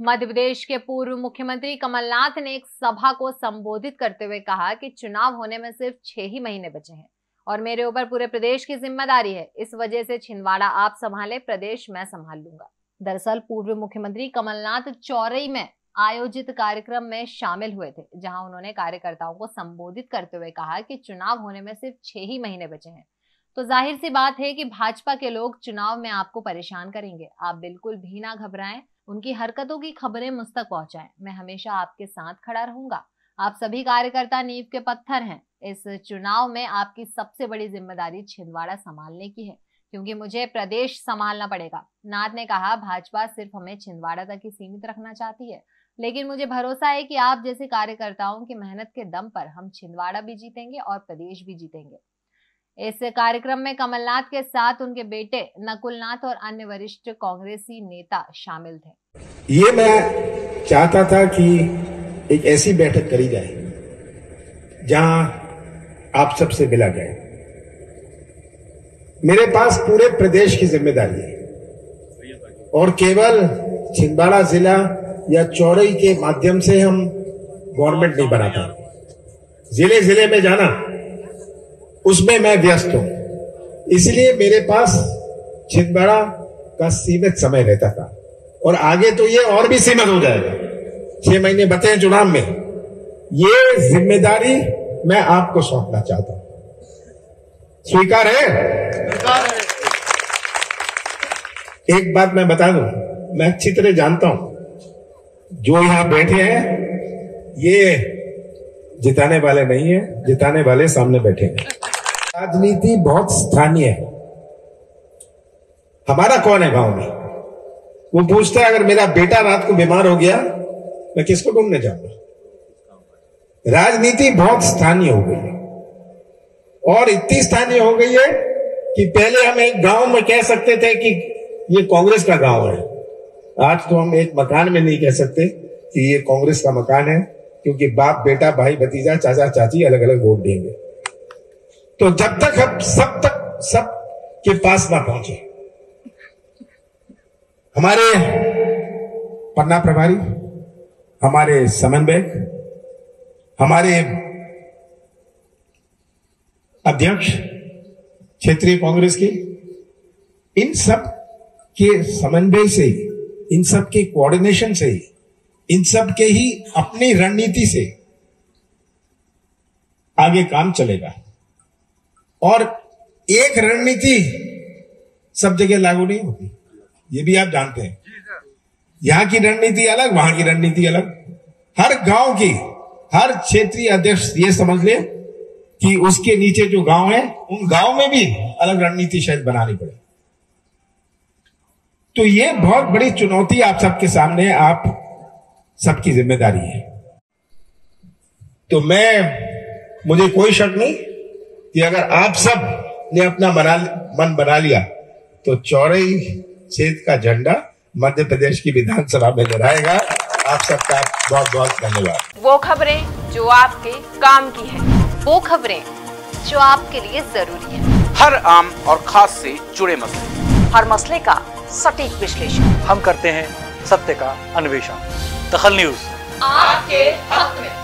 मध्य प्रदेश के पूर्व मुख्यमंत्री कमलनाथ ने एक सभा को संबोधित करते हुए कहा कि चुनाव होने में सिर्फ़ छह ही महीने बचे हैं और मेरे ऊपर पूरे प्रदेश की ज़िम्मेदारी है। इस वजह से छिंदवाड़ा आप संभाले, प्रदेश मैं संभाल लूँगा। दरअसल पूर्व मुख्यमंत्री कमलनाथ चौरई में आयोजित कार्यक्रम में शामिल हुए थे, जहाँ उन्होंने कार्यकर्ताओं को संबोधित करते हुए कहा कि चुनाव होने में सिर्फ़ छह ही महीने बचे हैं। तो ज़ाहिर सी बात है कि भाजपा के लोग चुनाव में आपको परेशान करेंगे। आप बिल्कुल भी ना घबराएँ। उनकी हरकतों की खबरें मुझ तक पहुंचाएँ। मैं हमेशा आपके साथ खड़ा रहूँगा। आप सभी कार्यकर्ता नींव के पत्थर हैं। इस चुनाव में आपकी सबसे बड़ी ज़िम्मेदारी छिंदवाड़ा संभालने की है, क्योंकि मुझे प्रदेश संभालना पड़ेगा। नाथ ने कहा, भाजपा सिर्फ़ हमें छिंदवाड़ा तक ही सीमित रखना चाहती है। लेकिन मुझे भरोसा है कि आप जैसे कार्यकर्ताओं की मेहनत के दम पर हम छिंदवाड़ा भी जीतेंगे और प्रदेश भी जीतेंगे। इस कार्यक्रम में कमलनाथ के साथ उनके बेटे नकुलनाथ और अन्य वरिष्ठ कांग्रेसी नेता शामिल थे। ये मैं चाहता था कि एक ऐसी बैठक करी जाए, जहाँ आप सबसे मिला जाए। मेरे पास पूरे प्रदेश की ज़िम्मेदारी है और केवल छिंदवाड़ा जिला या चौड़ई के माध्यम से हम गवर्नमेंट नहीं बनाता। ज़िले ज़िले में जाना उसमें मैं व्यस्त हूँ। इसलिए मेरे पास छिंदवाड़ा का सीमित समय रहता था। और आगे तो ये और भी सीमित हो जाएगा। छह महीने बचे हैं चुनाव में। ये ज़िम्मेदारी मैं आपको सौंपना चाहता हूँ। स्वीकार है? एक बात मैं बता दूँ मैं अच्छी तरह जानता हूँ। जो यहाँ बैठे हैं ये जिताने वाले नहीं है जिताने वाले सामने बैठे हैं। राजनीति बहुत स्थानीय है। हमारा कौन है गाँव में? वो पूछता है, अगर मेरा बेटा रात को बीमार हो गया, मैं किसको ढूँढने जाऊँगा? राजनीति बहुत स्थानीय हो गई है। और इतनी स्थानीय हो गई है कि पहले हम एक गाँव में कह सकते थे कि ये कांग्रेस का गाँव है। आज तो हम एक मकान में नहीं कह सकते कि ये कांग्रेस का मकान है, क्योंकि बाप, बेटा, भाई, भतीजा, चाचा, चाची अलग अलग वोट देंगे। तो जब तक हम सब तक सब के पास ना पहुँचे। हमारे पन्ना प्रभारी, हमारे समन्वयक हमारे अध्यक्ष, क्षेत्रीय कांग्रेस के, इन सब के समन्वय से, इन सब के कोऑर्डिनेशन से, इन सब के ही अपनी रणनीति से आगे काम चलेगा। और एक रणनीति सब जगह लागू नहीं होती। ये भी आप जानते हैं। यहाँ की रणनीति अलग वहाँ की रणनीति अलग। हर गाँव की हर क्षेत्रीय अध्यक्ष ये समझ ले कि उसके नीचे जो गाँव है उन गाँव में भी अलग रणनीति शायद बनानी पड़े। तो ये बहुत बड़ी चुनौती आप सबके सामने आप सबकी ज़िम्मेदारी है। तो मैं मुझे कोई शक नहीं कि अगर आप सबने अपना बना मन बना लिया तो चौड़ई क्षेत्र का झंडा मध्य प्रदेश की विधानसभा में लहराएगा। आप सबका बहुत बहुत धन्यवाद। वो खबरें जो आपके काम की है। वो खबरें जो आपके लिए ज़रूरी है। हर आम और खास से जुड़े मसले। हर मसले का सटीक विश्लेषण। हम करते हैं सत्य का अन्वेषण। दखल न्यूज़। आपके हक में।